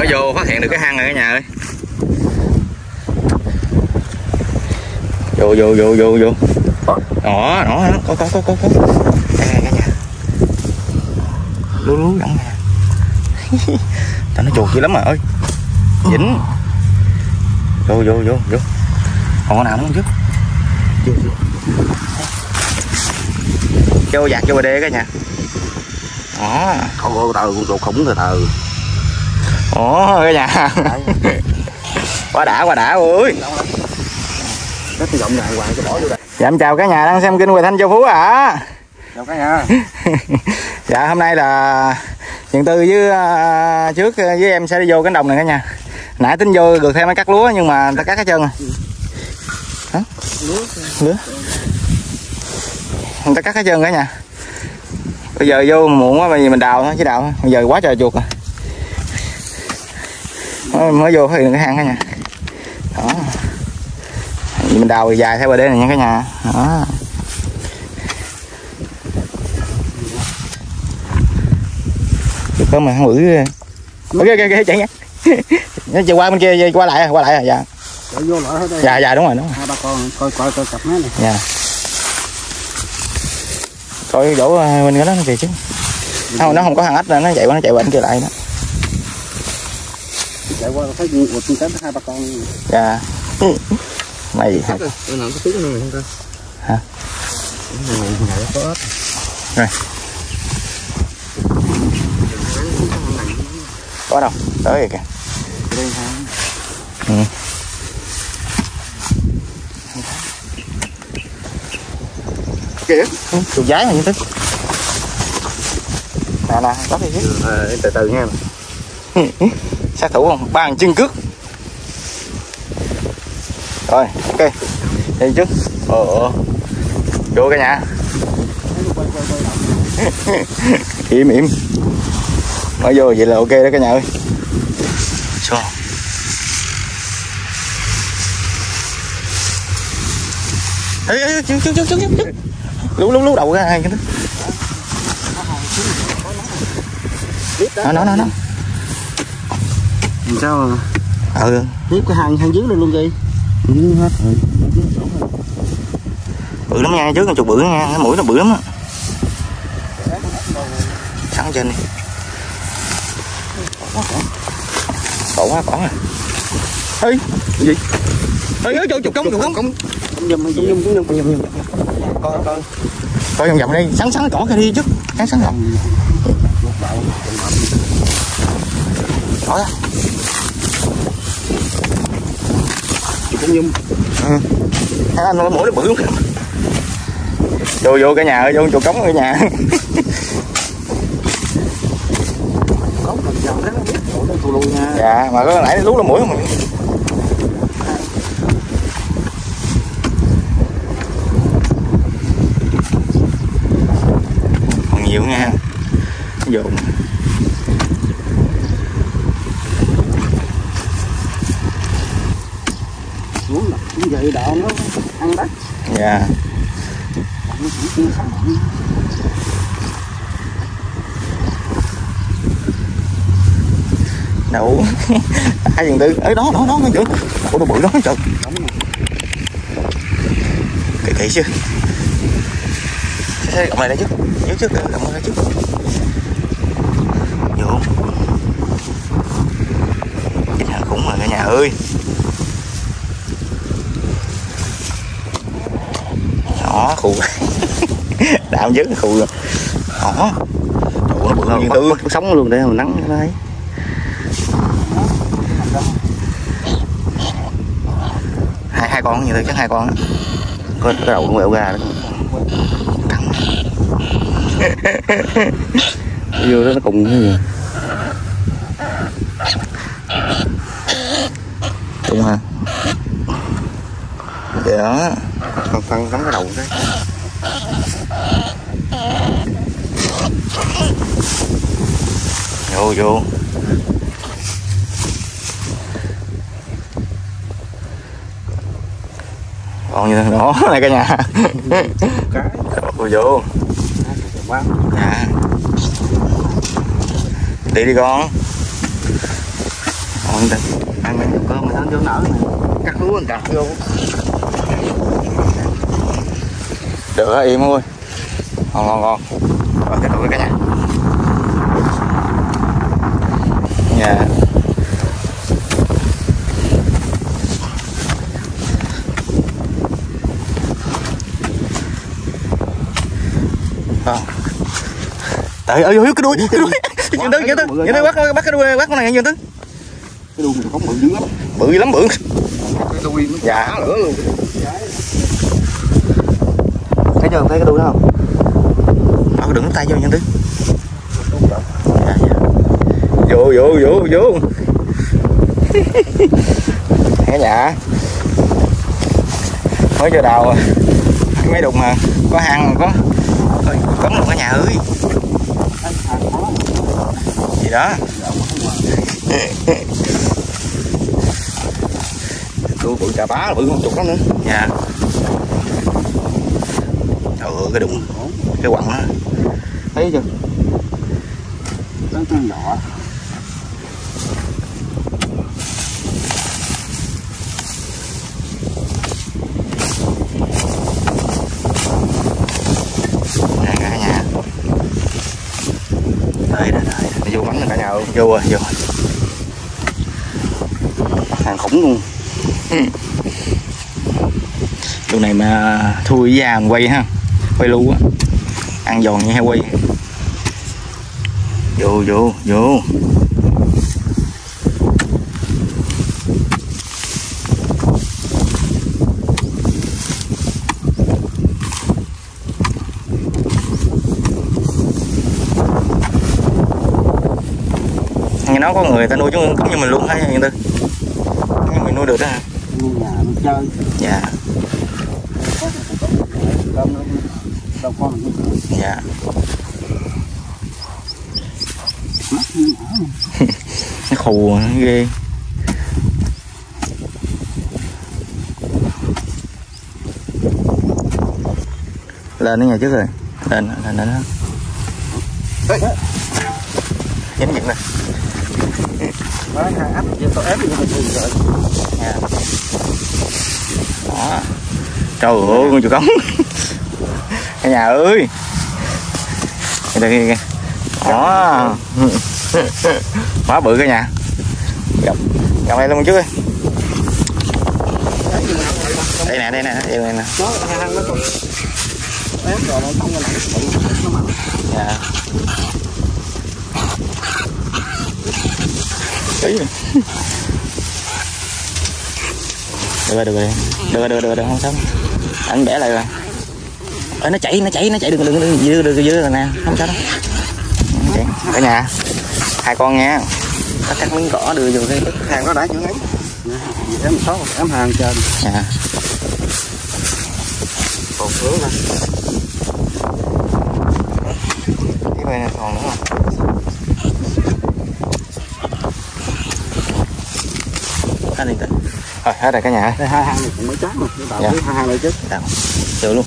mới vô phát hiện được cái hang rồi cả nhà ơi. Vô vô vô vô vô. Đó đó có có có có có. Đây cả nhà lú lú vẫn nè tao nó chuột dữ lắm mà ơi. Dính. Vô vô vô vô. Còn con nào nữa không chứ? Vô dạt vô bờ đê cả nhà. Đó. Con con từ con chuột khủng từ từ ồ cả nhà. Quá đã quá đã ơi dạ em chào cả nhà đang xem kênh Quỳ Thanh Châu Phú ạ. Chào cả nhà. Dạ hôm nay là Nhân Tư với à, trước với em sẽ đi vô cánh đồng này cả nhà. Nãy tính vô được thêm mấy cắt lúa nhưng mà ta cắt hết trơn rồi hả? Lúa. Người ta cắt hết trơn cả nhà. Bây giờ vô muộn quá bây giờ mình đào thôi chứ đào thôi. Bây giờ quá trời chuột rồi mới, vô hiện cái hang cả nhà. Đó. Mình đào dài theo bờ đê này nha cả nhà. Đó. Được có mà không bự ok ok ok chạy nha nó chạy qua bên kia qua lại qua lại à dạ. Chạy vô lại hết đây. Dạ dạ đúng rồi đúng rồi. Hai ba con coi coi coi cặp máy này. Dạ. Coi chỗ ờ, bên đó nó kìa chứ. Không nó không có hàng ếch nó chạy qua nó chạy bên kia lại đó chạy qua thấy một cái hai ba con dạ mày à? Bữa nào có tiếng nữa không ta? Hả? Ngày có ếch. Rồi. có đâu tới rồi kìa hả? ừ. Kìa. Ừ, chuột giái mà như thế nè nè có gì chứ À, từ từ nha sát thủ không? Bàn chân cước. Rồi, ok. Đi trước. Ờ vô cả nhà. Im im. Mới vô vậy là ok đó cả nhà ơi. Cho. Ê ê trước trước trước lú lú lú, đầu ra hai cái đó. Nó nó nó. Làm sao mà? Ừ tiếp cái hàng hàng dưới lên luôn đi. Dưới hết rồi. bự lắm nha trước con chuột bự nha cái mũi nó bự lắm á. Sẵn trên đi. Cỏ quá cỏ à ê cái gì? Ê ê chuột chuột cống chuột cống Cống hay gì? Cống nhum cống nhum coi coi. Coi vòng vòng đây sắn sắn cỏ kia đi trước. Sắn sắn mập. cỏ ra Nhum. à, nó mũi nó bự lắm vô vô cả nhà ơi vô chuột cống cả nhà. Dạ mà có nãy lú là mũi không còn nhiều nha dồn Xuống là cũng vậy đạo nó ăn đất. dạ Nó cũng chưa xong đậu. Ai dừng tư ấy đó đó đó nó chữ ủa, đồ bự đó trời. Kỳ kỳ chứ. Sẽ cộng này đây chứ nhớ trước cộng này chứ vô. Cái thằng khủng mà cả nhà ơi. Đó khù đạm dứt đó Trời ơi, nó bự hơn như tư Bắt sống luôn để mà nắng nó thấy. hai hai con như thế chắc hai con Có cái đầu nó quẹo ra đó. cắn Vô đó nó cùng cái gì. đúng hả dạ con phân cắm cái đầu đấy. vô vô. Còn như đó, này cả nhà. Cái. vô vô. Dạ. Đi đi con. Ngon ăn mấy cơm mình nó vô nở này cắt lúa mình cắt vô được á im ơi? Ngon ngon ngon. Rồi cái đuổi cả nhà. Nhà. Đợi ơi ơi cái đuôi cái đuôi. Dương Tư Dương Tư Dương Tư bắt bắt cái đuôi bắt con này Dương Tư cái đuôi mình không bự dữ lắm. Bự lắm bự. Cái đuôi nó Dạ. lửa luôn chưa thấy cái đuôi đó không? Ờ đừng tay vô nhân tư dạ, dạ. vô vô vô vô. Cả nhà mới vô đầu mấy đụng mà có hang có Ôi, cấm luôn cả nhà ơi gì đó. Đuôi bự chà bá bự con chục lắm nữa. Dạ. trời ơi cái đụng cái quặng đó. Thấy chưa? Nó con nhỏ. Nè cả nhà. Đây đây đây. Nó vô rồi cả nhà ơi. Vô rồi vô rồi. Hàng khủng luôn. Lúc này mà thui ra mình quay ha Quay lu á. Ăn giòn như heo quay. Vô vô vô. Nghe nói có người ta nuôi chúng cũng như mình luôn hay như tư nhưng mình nuôi được đó hả? Nuôi nhà nó chơi dạ cơm nó đâu có mình dạ. Nó khù nó ghê. Lên nó nhà trước rồi. Lên lên lên đó. Dính giật nè. Đó, áp vậy ép rồi đó. Trời ơi con chuột cống. cả nhà ơi. Đây kìa kìa đó. Quá bự cả nhà. Gặp gặp đây luôn trước đi đây nè đây nè đây nè. Mà dạ. Đấy. được rồi được rồi. Được rồi được rồi được rồi, không sao. Anh bẻ lại rồi Ê, nó chảy nó chảy nó chảy đừng đừng đừng dư đừng dư rồi nè không sao đâu Ok, cả nhà. Hai con nha. Cắt cắt miếng cỏ đưa vô cái hàng nó đã chữ ấy em sáu em hàng trên. Dạ. Còn nữa nè. Cái bên này còn nữa không? Hết đi rồi rồi hết rồi cả nhà đây hai hàng này cũng mới chắc mà. Cái Dạ. hai hàng này chứ? Chưa luôn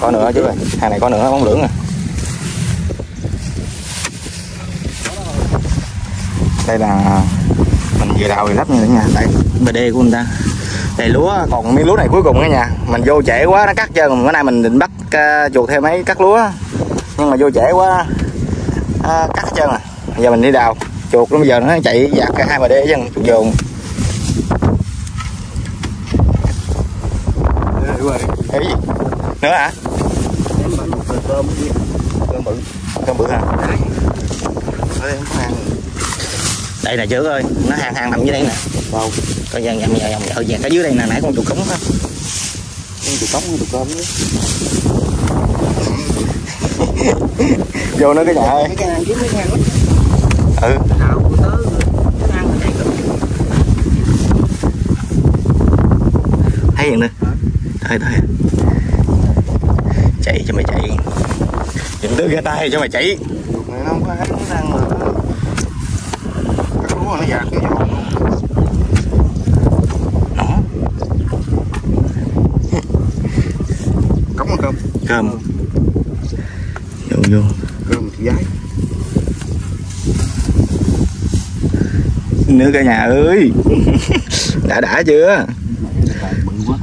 có nữa chứ ơi hàng này có nữa bóng lưỡng à. Đây là mình về đào thì lắp như thế nha đây bd của người ta. Đây lúa. Còn miếng lúa này cuối cùng cả nhà. Mình vô trễ quá nó cắt trơn bữa nay mình định bắt uh, chuột thêm mấy cắt lúa. Nhưng mà vô trễ quá uh, cắt hết trơn à. Giờ mình đi đào. Chuột nó bây giờ nó chạy dạt hai bd chứ chuột dồn Đây, rồi cái gì nữa hả? Em bánh một phần cơm đi cơm bự cơm bự hả đây em có hàng đây nè chứ ơi. Nó hàng hàng nằm dưới đây nè. Vào coi vàng vàng vàng vàng vàng cái dưới đây nè. Nãy con chuột cống á. Con chuột cống con chuột cơm nữa vô nó cái nhà ơi. Ừ. Thấy vậy nè thôi thôi chạy cho mày chạy. Đừng đưa ra tay cho mày chạy. Này nó không có mà cái lúa nó dạt cái vô đó. Ăn cơm. Cơm. Vô vô. Cơm thì giái nữa cả nhà ơi. Đã đã chưa? Bự quá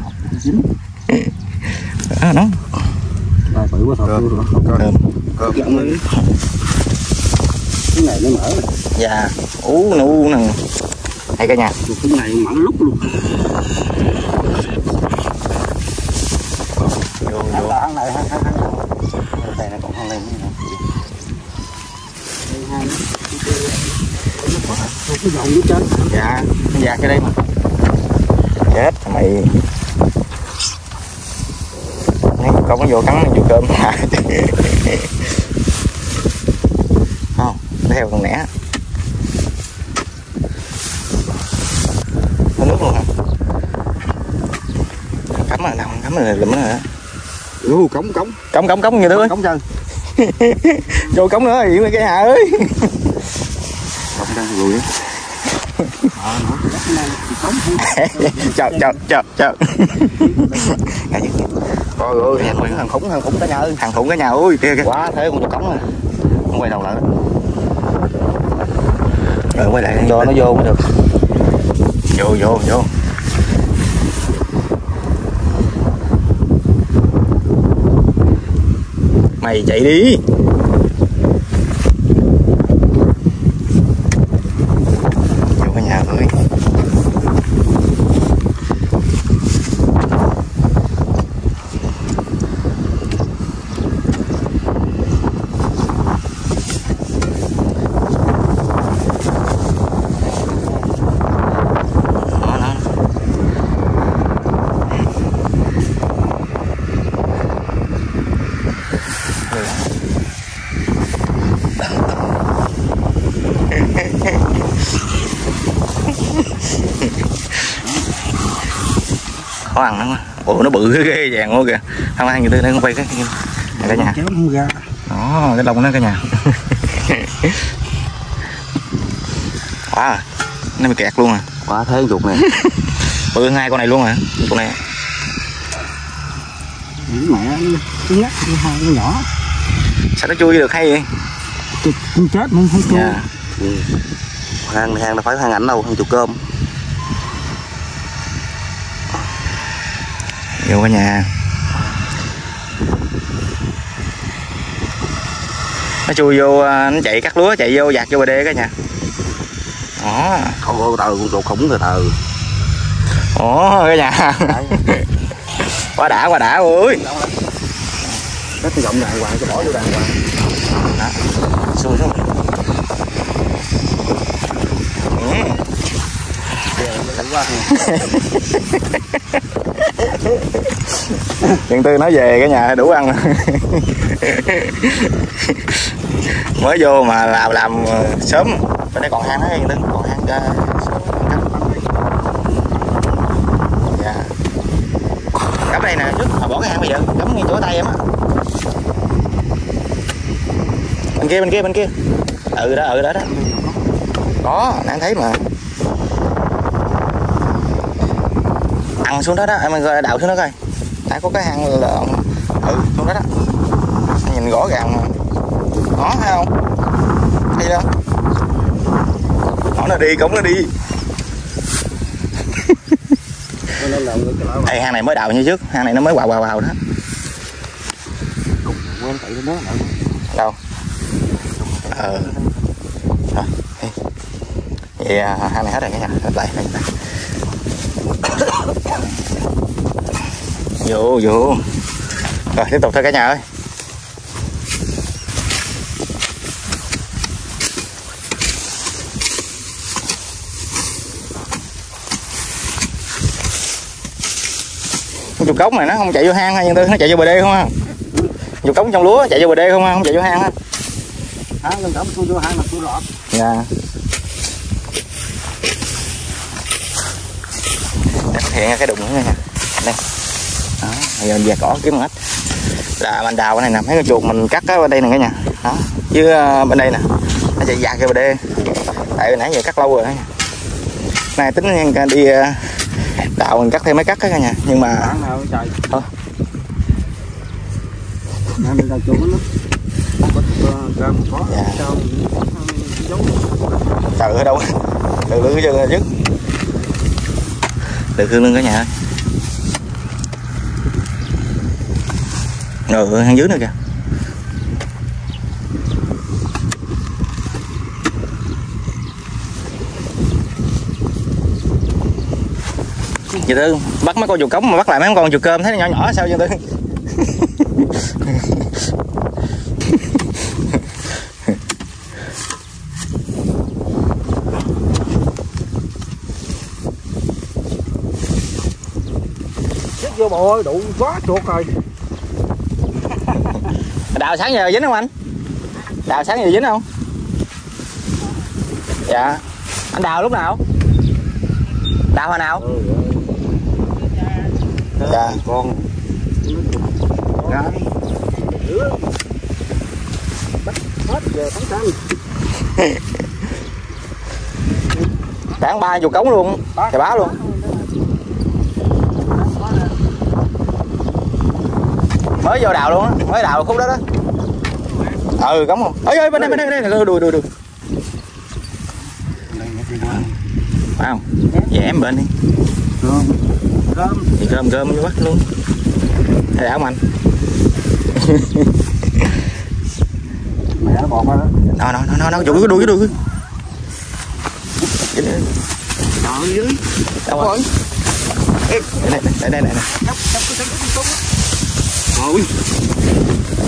đó, nó Quá thật Cơm. luôn rồi cơm. Cơm. Đi. cái này nó mở dạ. Ú nè u nè. Hay cả nhà. Cái này mở lúc luôn. Vô vô. Ăn này ăn ăn đây nó còn ăn lên nữa. Đây hai nó cái dòng nước trên. Dạ. Nó dạt cái đây mà. Chết mày Con có vô cắn vô cơm. Hả không theo con nẻ. Có nước luôn hả? Cắm rồi đâu cắm rồi lụm hả ừ, cống cống. Cống cống cống như thứ cống chân vô cống nữa gì cái nhà ơi. Cống chân rồi ờ nó cái này thì cống không chào chào chào chào Ngã chứ. Trời ơi, thằng thằng khủng thằng khủng cả nhà ơi, thằng khủng cả nhà ơi, kia kìa. Quá thế con chuột cống rồi. Không quay đầu lại. Rồi quay lại cho nó vô mới được. Vô vô vô. Mày chạy đi. Vô cả nhà ơi. Đó, đó. Ăn lắm ủa nó bự ghê vàng quá kìa. Không ăn như tư đây không quay cái cái cái cả nhà. Chéo không ra đó cái lông nó cả nhà. Quá à. nó bị kẹt luôn à. Quá thế chuột này bự hơn hai con này luôn hả? Con này. Mẹ nó nó ngắt nó hai nó nhỏ. Sao nó chui được hay vậy? Con chết không không cua dạ. Hang hang nó phải hang ảnh đâu hang chuột cơm vô cả nhà. Nó chui vô à, nó chạy cắt lúa chạy vô dạt vô bờ đê cả nhà. Đó. Không tờ con chuột khủng từ từ ồ cả nhà. Quá đã quá đã ơi cái cái giọng đàng hoàng cái bỏ vô đàng hoàng xuống xuống ừ. Đánh quá tư nói về cái nhà đủ ăn. Mới vô mà làm làm ờ, sớm. Bên đây còn hang đó Chuyện tư. Còn hang ra sớm dạ. Cắm đây nè, trước mà bỏ cái hang bây giờ. Cắm ngay chỗ tay em á. Bên kia bên kia bên kia. Ừ đó ừ đó đó. Có, đang thấy mà. Ăn xuống đó đó. Em ơi, đào xuống đó coi. Đã có cái hang lợn ừ xuống đó đó. Nhìn rõ ràng mà. Đó thấy không? Thấy đó nó là đi cống nó đi. Cho đây hang này mới đào như trước. Hang này nó mới quào quào quào đó. Quên tự lên đó đâu ờ rồi vậy à, hang này hết rồi cả nhà. Hết lại. Đây, đây. Vô vô. Rồi tiếp tục thôi cả nhà ơi. Chuột cống này nó không chạy vô hang hay nhân tư nó chạy vô bờ đê không à? Chuột cống trong lúa chạy vô bờ đê không à không chạy vô hang á. Hả? Con cổng tôi vô hai mặt tôi lọt dạ. Hiện ra cái đụng nữa nha. Đây đó giờ về cỏ kiếm ít là mình đào cái này nè mấy cái chuột mình cắt bên đây nè cả nhà. Đó chứ ờ, bên đây nè. Nó chạy dạt ra bên đây. Tại hồi nãy giờ cắt lâu rồi đó nha. Này tính đi ờ, đào mình cắt thêm mấy cắt á cả nhà. Nhưng mà Ờ. Mình có Dạ. trời ở đâu? Từ là dứt. Từ khương lưng cả nhà ơi rồi hang dưới nữa kìa. Chị Tư bắt mấy con chuột cống mà bắt lại mấy con chuột cơm thấy nhỏ nhỏ sao vậy Tư chết vô bộ ơi, đủ quá chuột rồi đào sáng giờ dính không anh? Đào sáng giờ dính không? Dạ. Anh đào lúc nào? Đào hồi nào? Dạ. Con. Gái bắt hết giờ tháng khoảng ba chục cống luôn. Thì bá luôn. Mới vô đào luôn á. Mới đào khúc đó đó ừ cống không? Ơi ơi bên đây bên đây bên đây. Đùi đùi đùi. Phải không? Em bên đi. Cơm cơm thì cơm cơm vô bắt luôn. Hay không anh. Mẹ nó bọt đó nó nó nó nó. Nó đuổi đuổi đuổi trời dưới đâu rồi đây đây đây đây. Này rồi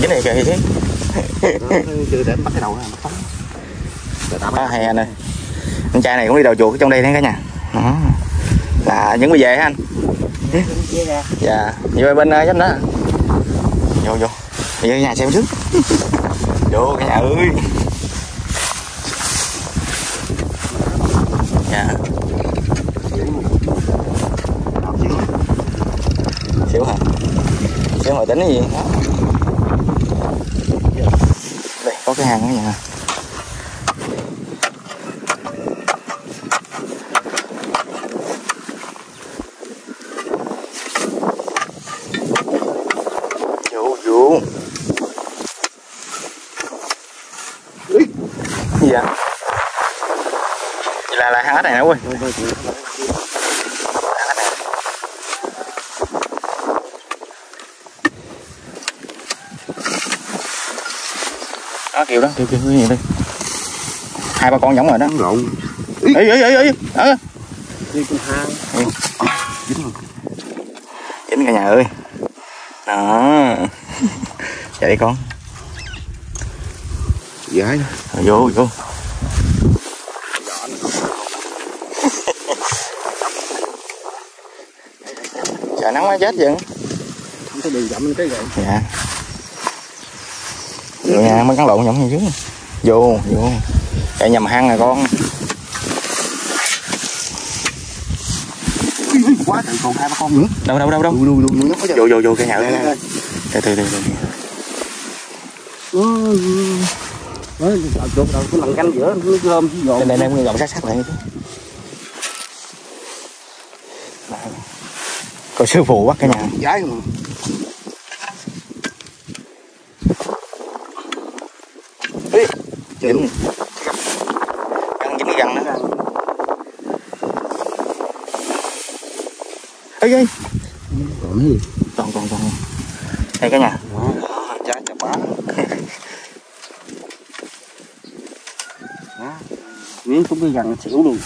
cái này kìa thế chưa để bắt cái đầu này bắt à, hay anh ơi con trai này cũng đi đầu chuột ở trong đây đấy cả nhà. Đó. là những người về hả anh? Dạ. Vô bên uh, dám đó. Vô vô. Vô nhà xem trước. Vô cả nhà ơi. Dạ. Xíu hả? Xíu hồi tính cái gì? đó đây có cái hàng đó nhà. Vô vô. Gì vậy? Là là hết này nữa ơi hang ếch này đó kiểu đó. Kiểu cái gì đây. Hai ba con giống rồi đó. Rộn ấy ấy ấy ấy ờ. Đi con dính cả nhà ơi. Đó. Chạy đi con. Dễ Rồi vô vô. Trời nắng quá chết vậy. Không có đường dậm cái gậy. Dạ vô nhà mới cắn lộn giống như trước vô vô. Chạy nhầm hang rồi con. Quá trời còn hai ba con nữa đâu đâu đâu đâu? Đu đu đu vô vô vô, cái nhà ơi từ từ từ từ đầu cái lằn canh giữa nó chứ dồn đây đây đây sát sát lại coi sư phụ bắt cái nhà. Gái mà. Dính găng dính cái găng đó ê ê còn cái gì? Còn còn còn đây cả nhà. Chá chá bá miếng cũng cái gần xỉu luôn.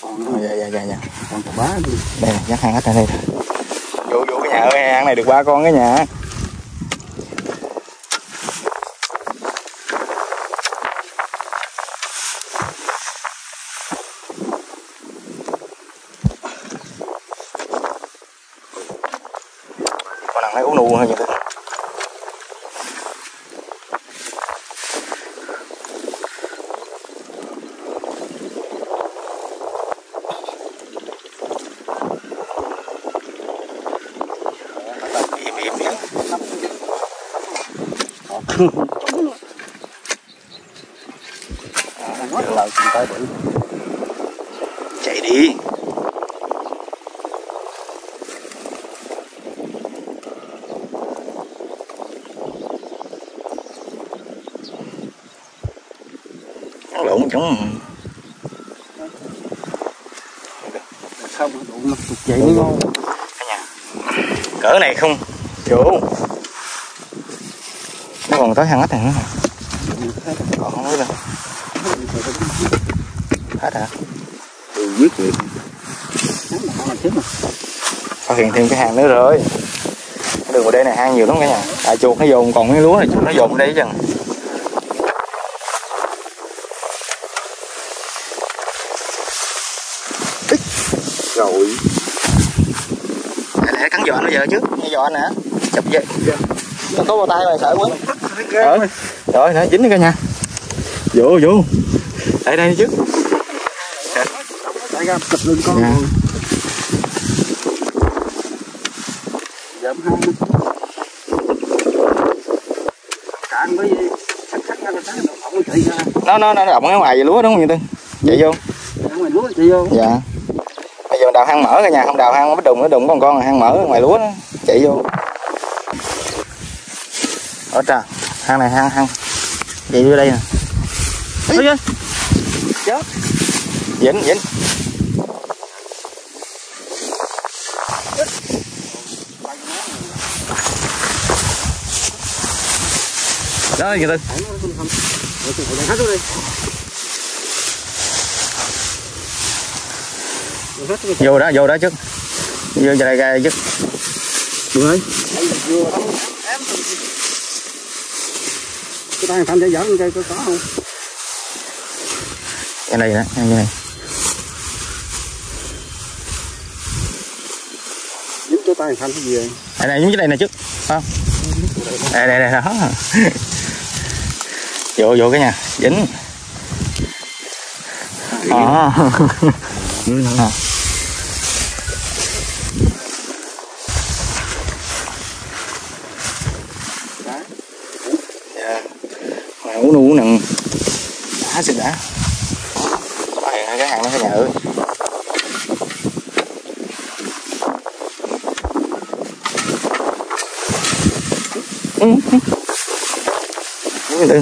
Còn còn dạ dạ dạ dạ. Còn chá bá luôn đây nè dắt hang hết ra đây vô vô cái nhà ơi hang này được ba con cái nhà con nào thấy uống nu hơn vậy đó im im im quá lời chúng ta bự chạy đi chúng không đụng mặt tục vậy mới ngon cỡ này không. Chủ. Nó còn tới hang ếch này nữa hả? còn không biết đâu. Hết hả? Ừ, quyết liệt mà phát hiện thêm cái hang nữa rồi. Đường vào đây này hang nhiều lắm cả nhà. Tại chuột nó dồn còn cái lúa này chuột nó dồn đây chừng rồi giờ trước nghe giò nè chụp dây nó có bao tay mày sợ quá. Ờ rồi nó dính đi cả nhà vô vô. Tại đây tại ra chụp lên con. Dạ. rồi dậm hai. Cạn bởi vì sắc sắc ra là sáng nó ổng nó nó động ở ngoài lúa đúng không vậy tư? Chạy vô. Ra ngoài lúa chạy vô. Dạ giờ đào hang mở cả nhà không đào hang nó đùng nó đùng con con hang mở ngoài lúa nó chạy vô ở trà hang này hang hang chạy vô đây nè Ôi giời. chết dính dính đó kìa tư vô đó vô đó trước vô ra đây trước Được rồi. Cái tay thành để dẫn cây có không? cái này nè cái này Dính cái tay thành cái gì vậy? đây này những cái này nè trước không đây đây đây đó vô vô cái nhà dính à. à. dạ mà uống nu nặng. Đã xịt đã. Hiện hai cái hàng nó cái nhà ơi Ừ. Uống đi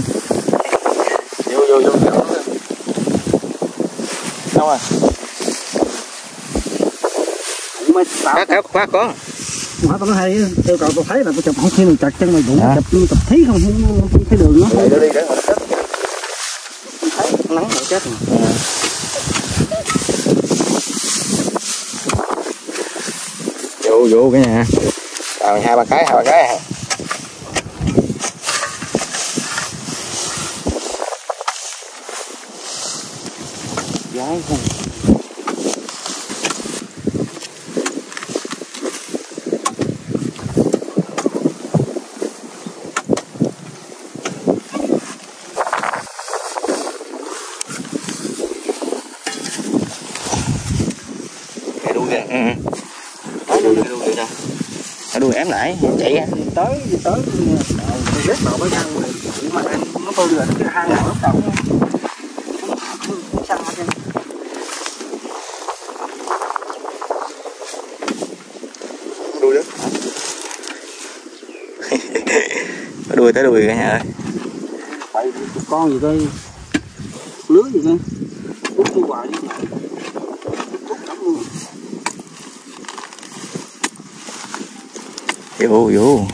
vô vô vô. Đâu rồi? Khóa có Mà tao nói hay yêu cầu tao thấy là tao chụp không khi nào chặt chân mày đụng Hả? chụp chụp thấy không không, không thấy đường nó đưa đi để đất thấy nắng mà chết rồi. vô vô cái nhà rồi hai ba cái hai ba cái à. Gái không cái đuôi kìa ừ. cái đuôi cái đuôi kìa á đi tới tới ghét đầu mới ăn mà mà em nó tôi là cái hang nào lúc đầu nó xăng hết đuôi đó. Đuôi tới đuôi cả nhà ơi. Con gì coi lưới gì coi cút tôi hoài đi cút lắm luôn vô vô.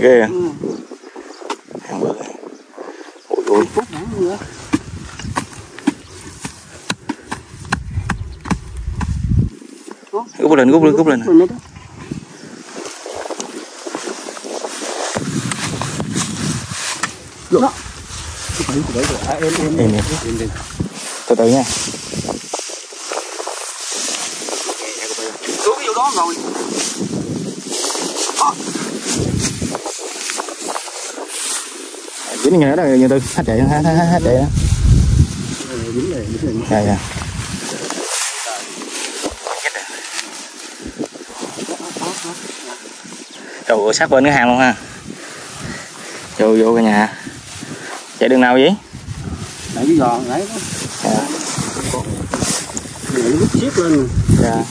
Ghê à? Hàng bự ui ôi cút lên, gúp lên gúp lên đó. Đó. Cái rồi. À, em, em, Em, em. em, em. từ từ nha Xuống vô đó rồi. dính như đó như tư hết chạy hết hết hết chạy đó Dính này, dính này. dạ dạ Trời sát bên cái hàng luôn ha Vô vô cả nhà chạy đường nào vậy? Nãy cái giòn nãy đó. Dạ. Điện bút chiếc lên. Dạ.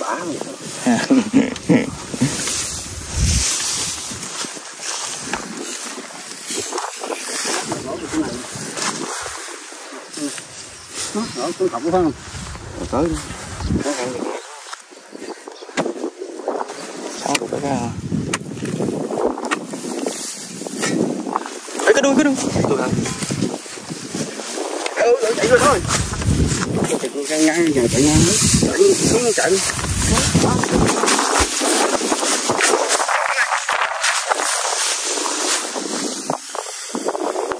Bả Nó, nó, nó cọc phải không? Rồi tới đi. Sáu cục cái Ê, cứ đuôi cái đuôi Ừ, chạy rồi thôi. Chạy ngang ngang chạy chạy ngang. Chạy xuống chạy.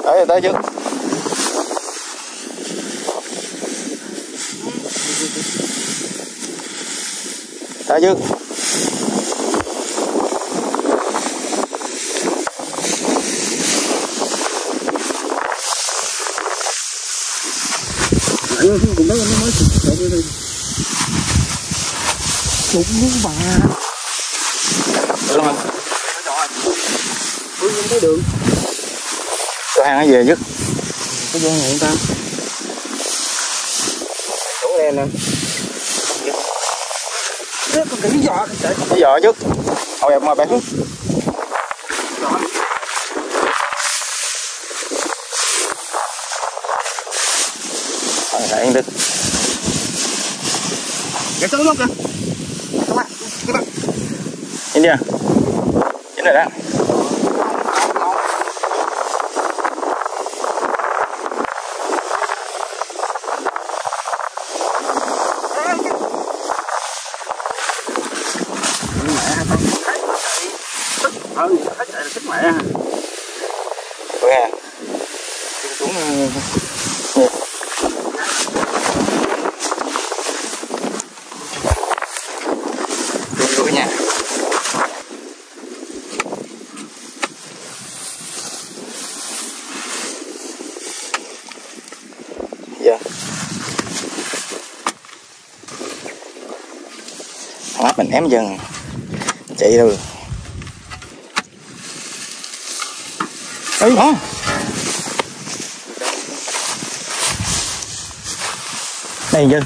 tới tới trước tới Nó mới đi đi. đúng luôn bà được không Ừ, không thấy đường. cửa hàng nó về dứt Có vô này ta. Chỗ đen nè. Cái chạy. bây giờ dứt hồi em mà bé xuống Rồi, lại yên được Cái xuống luôn kìa. Các bạn, các bạn. Nhìn chưa? Chính rồi đó. Ừ, thấy chạy là thích mẹ ha. Rồi nè. Đi xuống nè. Đi vô cái nhà. Áp mình ém dần. Chạy rồi. Ê, đó. Đây dân.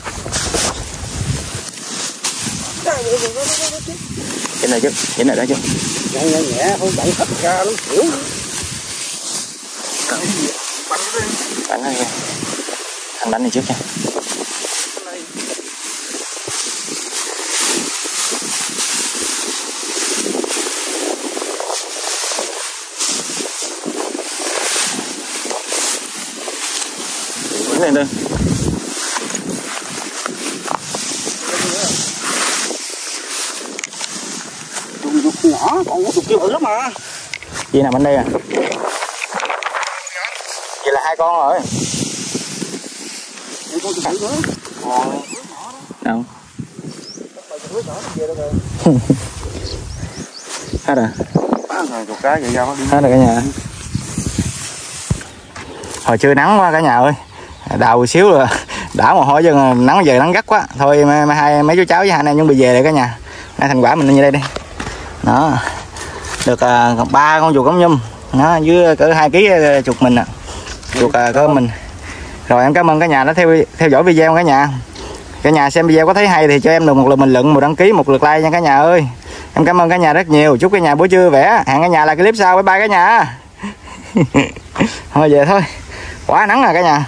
Trên này chứ, trên này đó chứ. Nhẹ nhẹ nhẹ, không chạy hết ra lắm kiểu. Đánh này. Thằng đánh này trước nha. Lên đây. Dùng dục nhỏ, còn dục kêu lắm mà. Gì nằm bên đây à? Vậy là hai con rồi. Em con chụp nữa. Đâu? Hết rồi. Ba chục cái vậy. Hết rồi cả nhà. Hồi trưa nắng quá cả nhà ơi. Đầu xíu rồi. Đã mồ hôi chân nắng giờ nắng gắt quá. Thôi mấy, hai mấy chú cháu với hai anh em chuẩn bị về rồi cả nhà. Đây thành quả mình như đây đi. Đó. Được ba ba con chuột cống nhum. Nó dưới cỡ hai kg à, chuột mình à. Chuột uh, cỡ mình. Rồi em cảm ơn cả nhà đã theo theo dõi video cả nhà. Cả nhà xem video có thấy hay thì cho em được một lượt bình luận, một đăng ký, một lượt like nha cả nhà ơi. Em cảm ơn cả nhà rất nhiều. Chúc cả nhà buổi trưa vẻ. Hẹn cả nhà là clip sau. Bye bye cả nhà. thôi về thôi. Quá nắng rồi cả nhà.